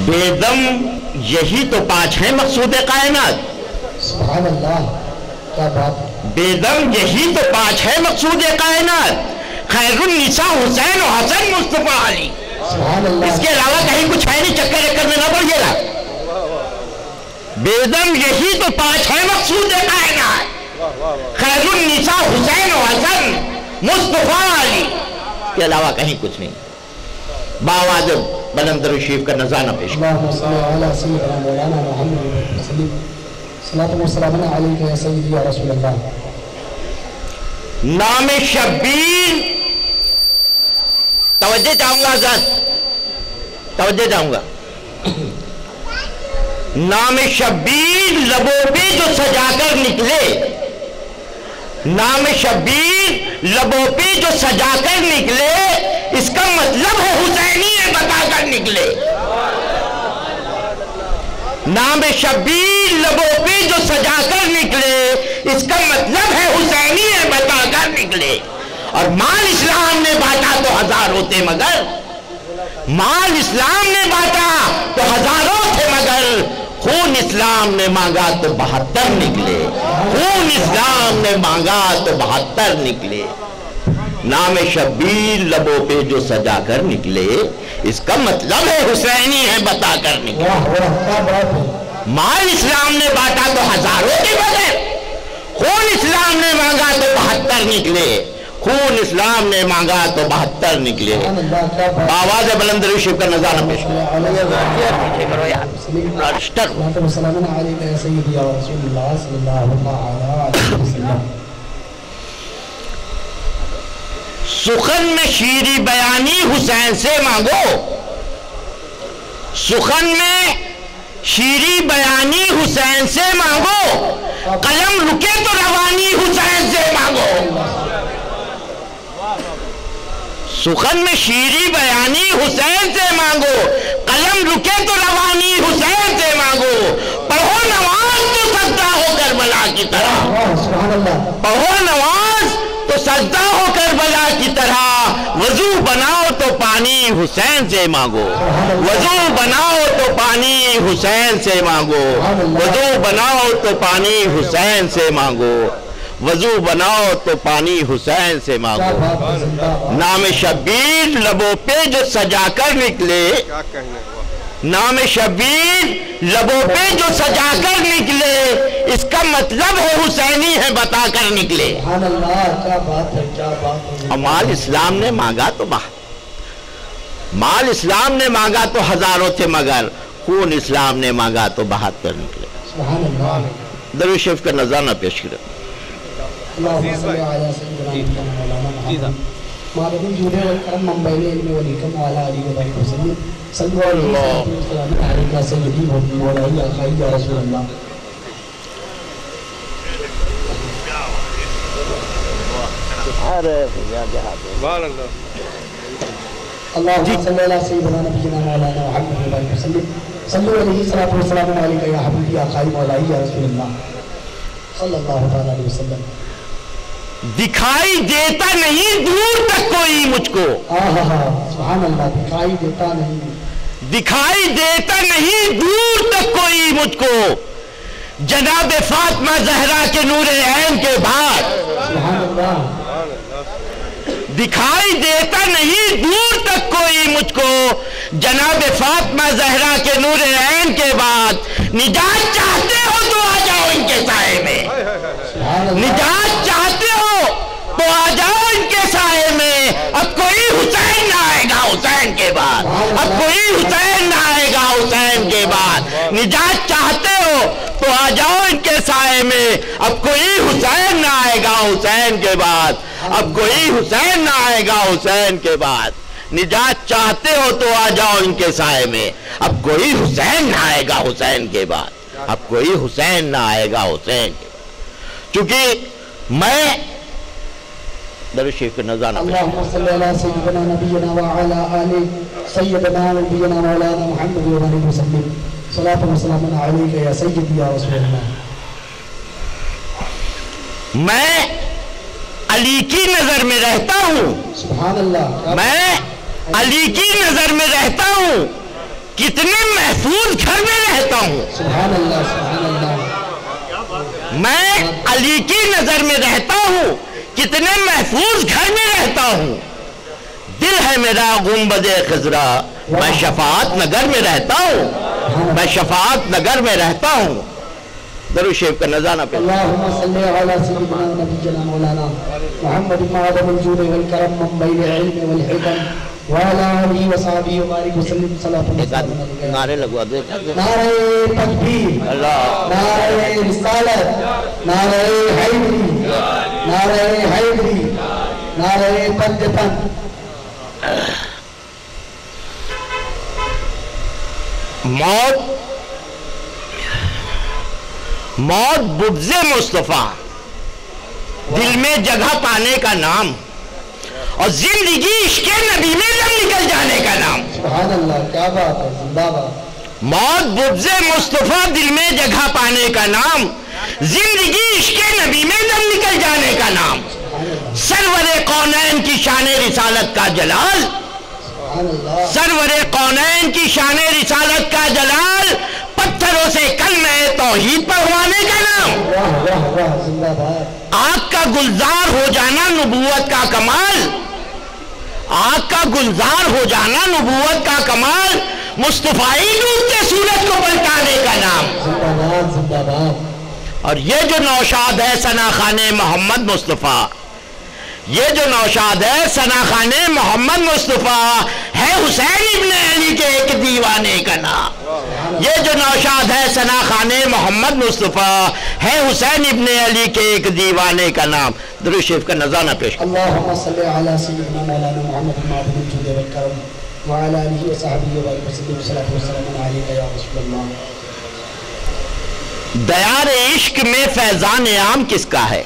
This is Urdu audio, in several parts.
بے دم یہی تو پانچ ہیں مقصود کائنات۔ سبحان اللہ کیا بات بے دم یہی تو پانچ ہے مقصود کائنات۔ خیر النساء حسین و حسن مصطفیٰ علی۔ سبحان اللہ اس کے علاوہ کہیں کچھ ہے نہیں چکر چکر میں نہ پڑھیے گا۔ بے دم یہی تو پانچ ہے مقصود کائنات۔ خیر النساء حسین و حسن مصطفیٰ علی۔ کے علاوہ کہیں کچھ نہیں۔ باواز بلندر شریف کا نظانہ پیش نام شبیر۔ توجہ چاہوں گا حضرت۔ توجہ چاہوں گا نام شبیر لبوں پہ جو سجا کر نکلے۔ نام شبیر لبوں پہ جو سجا کر نکلے۔ اس کا مطلب ہے حسینی ہے بتا کر نکلے۔ نام شبیر لبوں پہ جو سجا کر نکلے، اس کا مطلب ہے حسینی ہے بتا کر نکلے۔ اور مال اسلام نے بانٹا تو ہزار ہوتے مگر، مال اسلام نے بانٹا تو ہزاروں تھے مگر، خون اسلام نے مانگا تو بہتر نکلے۔ خون اسلام نے مانگا تو بہتر نکلے۔ نام شبیر لبوں پہ جو سجا کر نکلے اس کا مطلب ہے حسینی ہے بتا کر نکلے۔ واہ واہ کیا بات ہے۔ مال اسلام نے بانٹا تو ہزاروں کے بغیر خون اسلام نے مانگا تو بہتر نکلے۔ خون اسلام نے مانگا تو بہتر نکلے۔ آواز بلند شیف کا نظارہ پیش کرو عليك کرو یار اشتر صلاة والسلام عليك يا سيدي يا رسول الله صلى الله عليه وسلم سخن میں شیری بیانی حسین سے مانگو۔ سخن میں شیری بیانی حسین سے مانگو۔ قلم رکے تو روانی حسین سے مانگو۔ سخن میں شیری بیانی حسین سے مانگو۔ قلم رکے تو روانی حسین سے مانگو۔ پڑھو نواز تو سجدہ ہو کر بلا کی طرح۔ پڑھو نواز تو سجدہ ہو کر بلا کی طرح وضو بناؤ تو پانی حسین سے مانگو۔ وضو بناؤ تو پانی حسین سے مانگو۔ وضو بناؤ تو پانی حسین سے مانگو۔ وضو بناؤ تو پانی حسین سے مانگو۔ نام شبیر لبوں پہ جو سجا کر نکلے نام شبیر لبوں پہ جو سجا کر نکلے اس کا مطلب ہے حسینی ہے بتا کر نکلے۔ اور مال اسلام نے مانگا تو بہت۔ مال اسلام نے مانگا تو ہزاروں تھے مگر خون اسلام نے مانگا تو بہتر نکلے۔ سبحان اللہ۔ درو شریف کا نظانہ پیش کرے മാധവൻ ജൂലൈ വൽക്കരം മുംബൈയിലായിരുന്നു يا ആലാരികളായി സംഘം عارف يا جهاد بارك الله اللهم صل على سيدنا نبينا مولانا محمد وعلى اله وسلم صلوا عليه الصلاه والسلام عليك يا حبيبي يا خالي مولاي يا رسول الله صلى الله تعالى عليه وسلم دکھائی دیتا نہیں دور تک کوئی مجھ کو۔ سبحان اللہ دکھائی دیتا نہیں۔ دکھائی دیتا نہیں دور تک کوئی مجھ کو۔ جناب فاطمہ زہرا کے نور عین کے بعد۔ سبحان اللہ۔ دکھائی دیتا نہیں دور تک کوئی مجھ کو۔ جناب فاطمہ زہرا کے نور عین کے بعد۔ نجات چاہتے ہو تو آ جاؤ ان کے سائے میں۔ نجات چاہتے ہو تو آ جاؤ ان کے سائے میں اب کوئی حسین نہ آئے گا حسین کے بعد۔ اب کوئی حسین نہ آئے گا حسین کے بعد۔ نجات چاہتے ہو تو آ جاؤ ان کے سائے میں۔ اب کوئی حسین نہ آئے گا حسین کے بعد۔ اب کوئی حسین نہ آئے گا حسین کے بعد۔ نجات چاہتے ہو تو آ جاؤ ان کے سائے میں۔ اب کوئی حسین نہ آئے گا حسین کے بعد۔ اب کوئی حسین نہ آئے گا حسین کے۔ بعد چونکہ میں در شریف کے نظانہ پہ۔ اللهم صل على سيدنا نبينا وعلى آل سيدنا نبينا مولانا محمد وعلى وسلم۔ صلاة وسلام عليك يا سيدي يا رسول الله میں علی کی نظر میں رہتا ہوں۔ سبحان اللہ میں علی کی نظر میں رہتا ہوں۔ کتنے محفوظ گھر میں رہتا ہوں۔ سبحان اللہ سبحان اللہ میں علی کی نظر میں رہتا ہوں۔ کتنے محفوظ گھر میں رہتا ہوں۔ دل ہے میرا گنبد خزرا میں شفاعت نگر میں رہتا ہوں۔ میں شفاعت نگر میں رہتا ہوں۔ درو شیف کا نظانہ پہ اللهم صل على سيدنا ونبينا مولانا محمد معظم الجود والكرم من بين العلم والحكم وعلى اله وصحبه وبارك وسلم صلاه ایک آدمی الله نعرے لگوا دے نعرہ تکبیر اللہ۔ نعرہ رسالت نعرہ حیدری۔ نعرہ حیدری نعرہ پنجتن موت موت بغض مصطفیٰ۔ دل میں جگہ پانے کا نام اور زندگی عشق نبی میں دم نکل جانے کا نام۔ سبحان اللہ کیا بات ہے زندہ بات موت بغض مصطفیٰ دل میں جگہ پانے کا نام زندگی عشق نبی میں دم نکل جانے کا نام۔ سرور قونین کی شان رسالت کا جلال۔ سرور قونین کی شان رسالت کا جلال۔ پتھروں سے کلمہ توحید پڑھوانے کا نام۔ آگ کا گلزار ہو جانا نبوت کا کمال۔ آگ کا گلزار ہو جانا نبوت کا کمال۔ مصطفی نور کے سورج کو پلٹانے کا نام۔ اور یہ جو نوشاد ہے ثنا خان محمد مصطفیٰ، یہ جو نوشاد ہے ثنا خان محمد مصطفیٰ ہے حسین ابن علی کے ایک دیوانے کا نام۔ یہ جو نوشاد ہے ثنا خان محمد مصطفیٰ ہے حسین ابن علی کے ایک دیوانے کا نام۔ درود شریف کا نذرانہ پیش کریں اللهم صل على مولانا محمد وعلى اله وصحبه وبارك وسلم صلاه والسلام عليك يا رسول الله دیار عشق میں فیضان عام کس کا ہے؟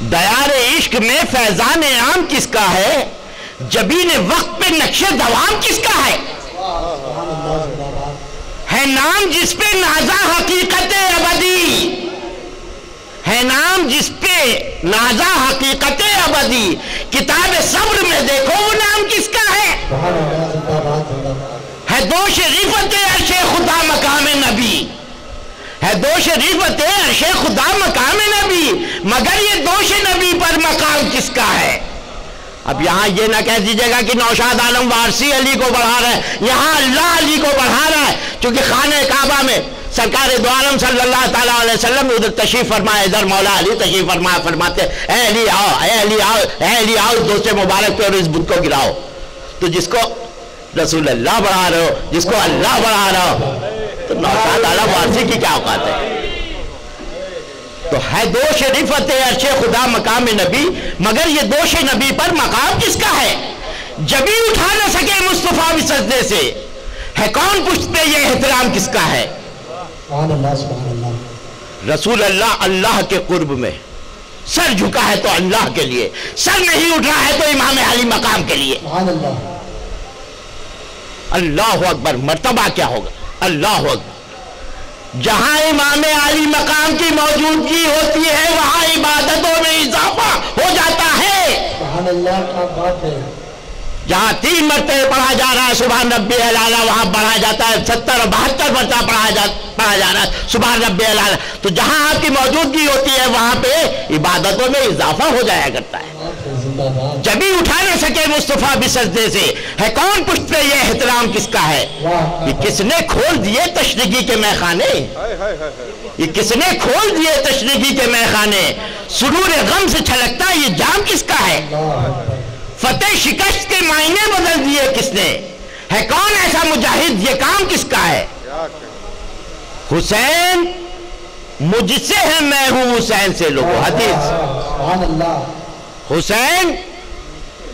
دیار عشق میں فیضان عام کس کا ہے؟ جبین وقت پہ نقش دوام کس کا ہے؟ ہے نام جس پہ نازا حقیقت ابدی۔ ہے نام جس پہ نازا حقیقت ابدی۔ کتاب صبر میں دیکھو وہ نام کس کا ہے؟ ہے دو شریفت عرش خدا مقام نبی۔ ہے دو شریفت عرش خدا مقام نبی۔ مگر یہ دوش نبی پر مقام کس کا ہے؟ اب یہاں یہ نہ کہہ دیجیے گا کہ نوشاد عالم وارسی علی کو بڑھا رہا ہے، یہاں اللہ علی کو بڑھا رہا ہے۔ چونکہ خانہ کعبہ میں سرکار دو عالم صلی اللہ تعالیٰ علیہ وسلم ادھر تشریف فرمائے، ادھر مولا علی تشریف فرمائے، فرماتے اے علی آؤ، اے علی آؤ، اے علی آؤ دوست مبارک پہ اور اس بت کو گراؤ۔ تو جس کو رسول اللہ بڑھا رہے ہو جس کو اللہ بڑھا رہا ہو تو نوشاد عالم وارسی کی کیا اوقات ہے؟ تو ہے دوش رفت عرش خدا مقام نبی مگر یہ دوش نبی پر مقام کس کا ہے؟ جبھی اٹھا نہ سکے مصطفیٰ بھی سجدے سے ہے کون پوچھتے یہ احترام کس کا ہے؟ سبحان اللہ سبحان اللہ۔ رسول اللہ اللہ کے قرب میں۔ سر جھکا ہے تو اللہ کے لیے سر نہیں اٹھ رہا ہے تو امام علی مقام کے لیے۔ سبحان اللہ۔ اللہ اکبر مرتبہ کیا ہوگا؟ اللہ اکبر۔ جہاں امام علی مقام کی موجودگی ہوتی ہے وہاں عبادتوں میں اضافہ ہو جاتا ہے۔ سبحان اللہ کیا بات ہے۔ جہاں تین مرتبہ پڑھا جا رہا ہے سبحان ربی العلیٰ وہاں پڑھا جاتا ہے۔ ستر اور بہتر مرتبہ پڑھا جا پڑھا جا رہا ہے سبحان ربی العلیٰ تو جہاں آپ کی موجودگی ہوتی ہے وہاں پہ عبادتوں میں اضافہ ہو جایا کرتا ہے بات ہے زندہ بات جبھی اٹھا نہ سکے مصطفیٰ بھی سجدے سے، ہے کون پشت پہ یہ احترام کس کا ہے؟ یہ کس نے کھول دیے تشریگی کے میخانے؟ یہ کس نے کھول دیے تشریگی کے میخانے؟ سرور غم سے چھلکتا یہ جام کس کا ہے؟ فتح شکست کے معنی بدل دیے کس نے؟ ہے کون ایسا مجاہد؟ یہ کام کس کا ہے؟ حسین، مجھ سے ہے، میں ہوں حسین سے، لوگو، حدیث۔ سبحان اللہ۔ حسین،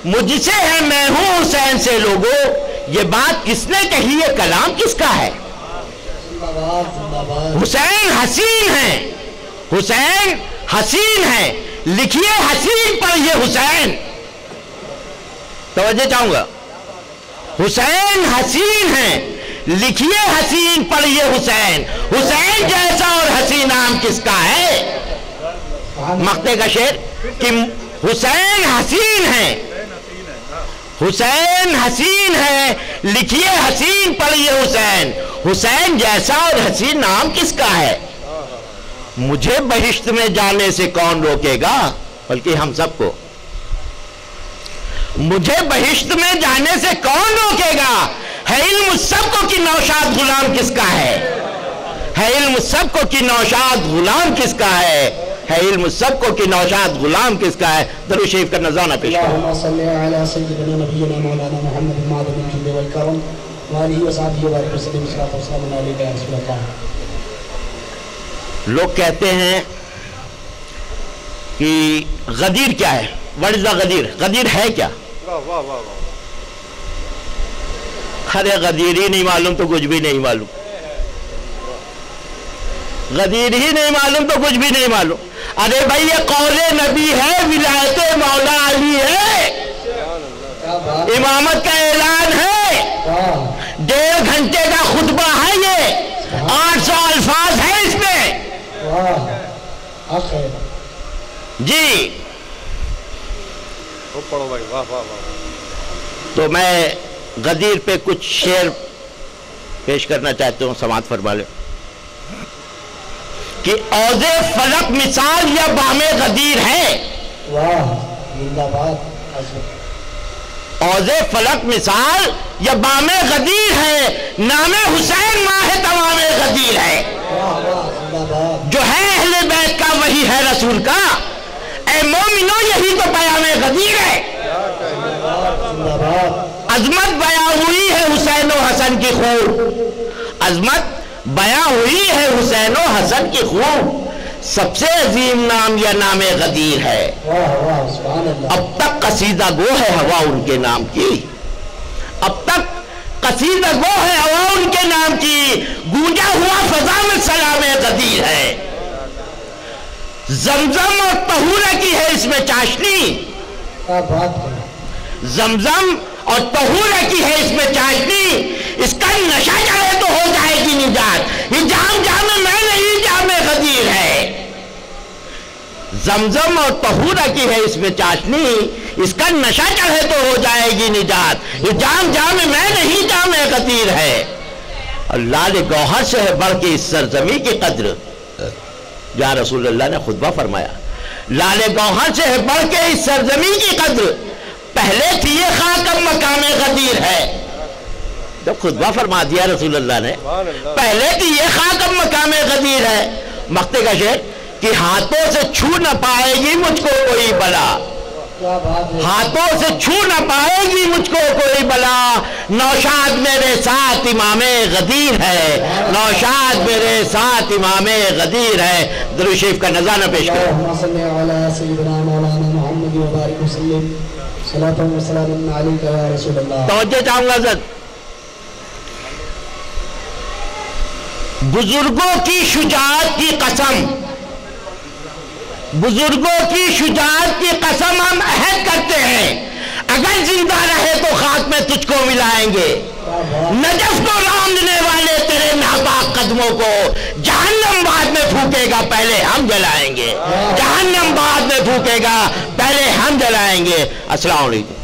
مجھ سے ہے، میں ہوں حسین سے لوگو، یہ بات کس نے کہی؟ یہ کلام کس کا ہے؟ حسین حسین ہے۔ حسین حسین ہے۔ لکھیے حسین پر یہ حسین۔ توجہ چاہوں گا۔ حسین حسین ہے۔ لکھیے حسین پر یہ حسین۔ حسین جیسا اور حسین نام کس کا ہے؟ مقتے کا شعر، کہ حسین حسین ہے۔ حسین حسین ہے۔ لکھیے حسین، پڑھیے حسین۔ حسین جیسا اور حسین نام کس کا ہے؟ مجھے بہشت میں جانے سے کون روکے گا؟ بلکہ ہم سب کو۔ مجھے بہشت میں جانے سے کون روکے گا؟ ہے علم سب کو کہ نوشاد غلام کس کا ہے؟ ہے علم سب کو کہ نوشاد غلام کس کا ہے؟ ہے علم سب کو کہ نوشاد غلام کس کا ہے؟ درو شریف کا نظانہ پیش کرو۔ اللهم صل على سيدنا نبينا مولانا محمد المعظم الجود والكرم وآله وصحبه وبارك وسلم صلاة وسلام عليك يا رسول الله لوگ کہتے ہیں کہ غدیر کیا ہے؟ وٹ از دا غدیر؟ غدیر ہے کیا؟ ارے غدیر ہی نہیں معلوم تو کچھ بھی نہیں معلوم۔ غدیر ہی نہیں معلوم تو کچھ بھی نہیں معلوم۔ ارے بھائی، یہ قول نبی ہے، ولایت مولا علی ہے۔ امامت کا اعلان ہے۔ ڈیڑھ گھنٹے کا خطبہ ہے یہ۔ آٹھ سو الفاظ ہے اس میں۔ جی۔ واہ تو میں غدیر پہ کچھ شعر پیش کرنا چاہتا ہوں، سماعت فرما لے کہ اوز فلک مثال یا بام غدیر ہے۔ اوز فلک مثال یا بام غدیر ہے۔ نام حسین ماہ تمام غدیر ہے۔ جو ہے اہل بیت کا وہی ہے رسول کا۔ اے مومنو یہی تو پیام غدیر ہے۔ عظمت بیاں ہوئی ہے حسین و حسن کی خون عظمت بیاں ہوئی ہے حسین و حسن کی خون سب سے عظیم نام یا نام غدیر ہے۔ اب تک قصیدہ گو ہے ہوا ان کے نام کی۔ اب تک قصیدہ گو ہے ہوا ان کے نام کی۔ گونجا ہوا فضا میں سلام غدیر ہے۔ زمزم اور طہورہ کی ہے اس میں چاشنی۔ زمزم اور طہورہ کی ہے اس میں چاشنی۔ اس کا نشہ چڑھے تو ہو جائے۔ گی نجات۔ یہ جام جام میں نہیں جام غدیر ہے۔ زمزم اور طہورہ کی ہے اس میں چاشنی۔ اس کا نشہ چڑھے تو ہو جائے گی نجات۔ یہ جام جام میں نہیں جام غدیر ہے۔ اور لال گوہر سے ہے بڑھ کے اس سرزمی کی قدر۔ جہاں رسول اللہ نے خطبہ فرمایا۔ لال گوہر سے ہے بڑھ کے اس سرزمی کی قدر۔ پہلے تھی یہ خاک، اب مقام غدیر ہے۔ جب خطبہ فرما دیا رسول اللہ نے سبحان اللہ۔ پہلے تھی یہ خاک اب مقام غدیر ہے۔ مقتے کا شعر کہ ہاتھوں سے چھو نہ پائے گی مجھ کو کوئی بلا۔ کیا بات ہے ہاتھوں سے چھو نہ پائے گی مجھ کو کوئی بلا۔ نوشاد میرے ساتھ امام غدیر ہے۔ نوشاد میرے ساتھ امام غدیر ہے۔ درو شریف کا نظانہ پیش کرو۔ توجہ چاہوں گا حضرت۔ بزرگوں کی شجاعت کی قسم۔ بزرگوں کی شجاعت کی قسم ہم عہد کرتے ہیں۔ اگر زندہ رہے تو خاک میں تجھ کو ملائیں گے۔ کیا بات نجف کو راندنے والے تیرے ناپاک قدموں کو جہنم بعد میں پھوکے گا، پہلے ہم جلائیں گے۔ جہنم بعد میں پھوکے گا، پہلے ہم جلائیں گے۔ السلام علیکم۔